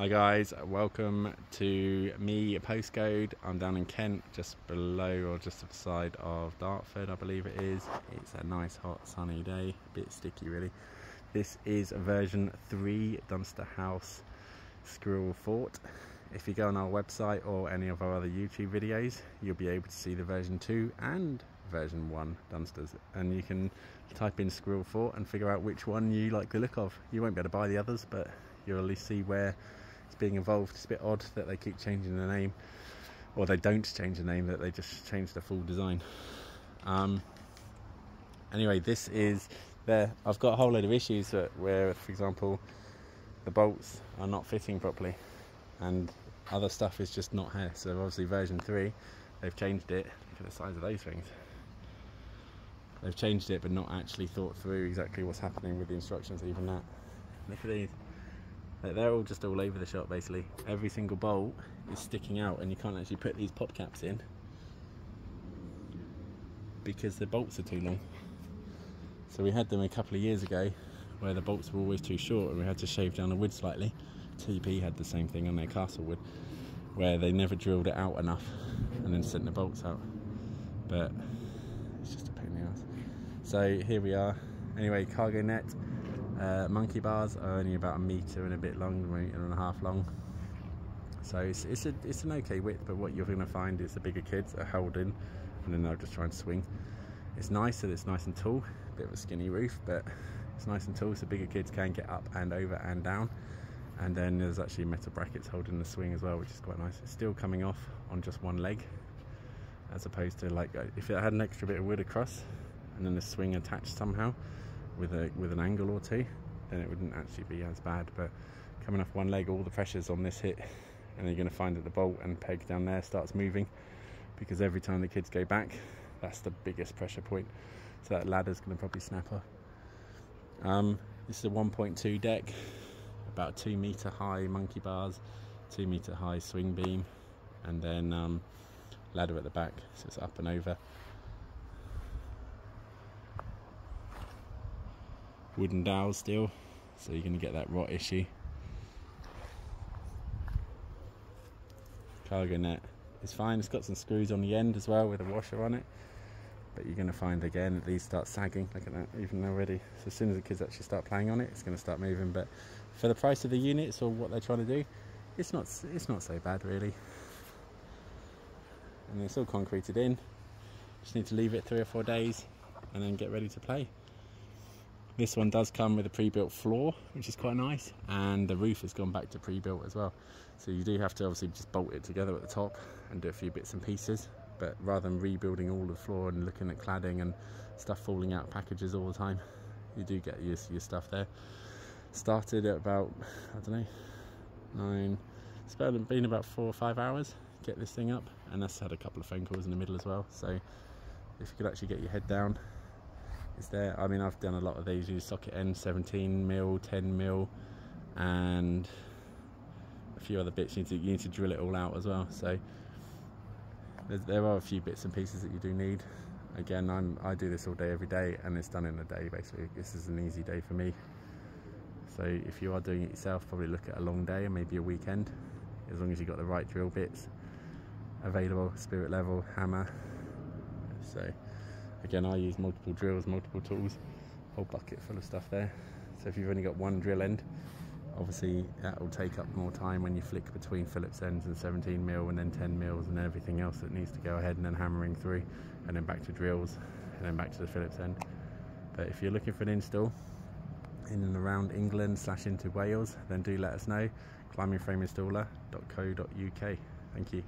Hi guys, welcome to me postcode. I'm down in Kent, just below or just beside of Dartford, I believe it is. It's a nice hot sunny day, a bit sticky really. This is version 3 Dunster House Squirrel Fort. If you go on our website or any of our other YouTube videos, you'll be able to see the version 2 and version 1 Dunsters. And you can type in Squirrel Fort and figure out which one you like the look of. You won't be able to buy the others, but you'll at least see where being involved. It's a bit odd that they keep changing the name, or they don't change the name, that they just change the full design. Um, anyway, this is there. I've got a whole load of issues where, for example, the bolts are not fitting properly, and other stuff is just not here. So obviously, version three, they've changed it. Look at the size of those things. They've changed it, but not actually thought through exactly what's happening with the instructions. Even that. Look at these they're all just all over the shop basically. Every single bolt is sticking out and you can't actually put these pop caps in because the bolts are too long. So we had them a couple of years ago where the bolts were always too short and we had to shave down the wood slightly. TP had the same thing on their Castlewood where they never drilled it out enough and then sent the bolts out. But it's just a pain in the ass. So here we are. Anyway, cargo net uh, monkey bars are only about a metre and a bit long, a metre and a half long. So it's, it's, a, it's an okay width, but what you're going to find is the bigger kids are held in and then they'll just try and swing. It's nice that it's nice and tall, bit of a skinny roof, but it's nice and tall so bigger kids can get up and over and down. And then there's actually metal brackets holding the swing as well, which is quite nice. It's still coming off on just one leg, as opposed to like if it had an extra bit of wood across and then the swing attached somehow, with a with an angle or two, then it wouldn't actually be as bad. But coming off one leg, all the pressures on this hit, and you're going to find that the bolt and peg down there starts moving because every time the kids go back, that's the biggest pressure point. So that ladder's going to probably snap off. Um, this is a 1.2 deck, about two meter high monkey bars, two meter high swing beam, and then um, ladder at the back, so it's up and over. Wooden dowels still so you're going to get that rot issue. Cargo net is fine. It's got some screws on the end as well with a washer on it but you're going to find again that these start sagging. Look at that even already so as soon as the kids actually start playing on it it's going to start moving. But for the price of the units or what they're trying to do it's not it's not so bad really. And it's all concreted in. Just need to leave it three or four days and then get ready to play this one does come with a pre-built floor, which is quite nice, and the roof has gone back to pre-built as well. So you do have to obviously just bolt it together at the top and do a few bits and pieces. But rather than rebuilding all the floor and looking at cladding and stuff falling out packages all the time, you do get your, your stuff there. Started at about, I don't know, nine, it's been about four or five hours, get this thing up, and that's had a couple of phone calls in the middle as well. So if you could actually get your head down is there. I mean, I've done a lot of these. Use socket end, 17 mil, 10 mil, and a few other bits. You need to, you need to drill it all out as well. So there are a few bits and pieces that you do need. Again, I'm I do this all day, every day, and it's done in a day. Basically, this is an easy day for me. So if you are doing it yourself, probably look at a long day and maybe a weekend, as long as you've got the right drill bits available, spirit level, hammer. So. Again, I use multiple drills, multiple tools, whole bucket full of stuff there. So if you've only got one drill end, obviously that will take up more time when you flick between Phillips ends and 17 mil and then 10 mils and everything else that needs to go ahead and then hammering through and then back to drills and then back to the Phillips end. But if you're looking for an install in and around England slash into Wales, then do let us know. climbingframeinstaller.co.uk. Thank you.